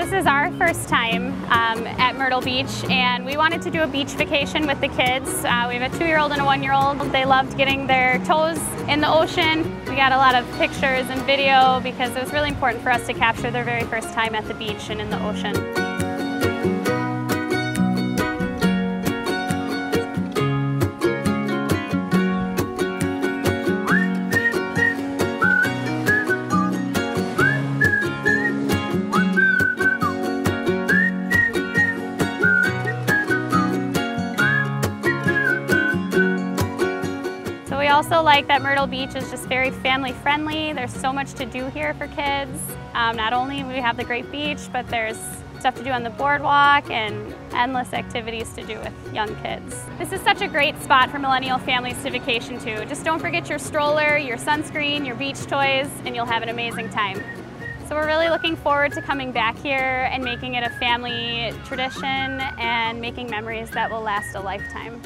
this is our first time um, at Myrtle Beach and we wanted to do a beach vacation with the kids. Uh, we have a two-year-old and a one-year-old. They loved getting their toes in the ocean. We got a lot of pictures and video because it was really important for us to capture their very first time at the beach and in the ocean. Also like that Myrtle Beach is just very family friendly. There's so much to do here for kids. Um, not only we have the great beach, but there's stuff to do on the boardwalk and endless activities to do with young kids. This is such a great spot for millennial families to vacation to. Just don't forget your stroller, your sunscreen, your beach toys, and you'll have an amazing time. So we're really looking forward to coming back here and making it a family tradition and making memories that will last a lifetime.